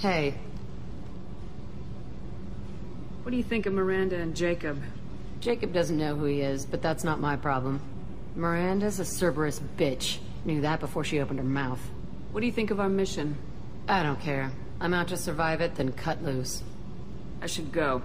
Hey, What do you think of Miranda and Jacob? Jacob doesn't know who he is, but that's not my problem. Miranda's a Cerberus bitch. Knew that before she opened her mouth. What do you think of our mission? I don't care. I'm out to survive it, then cut loose. I should go.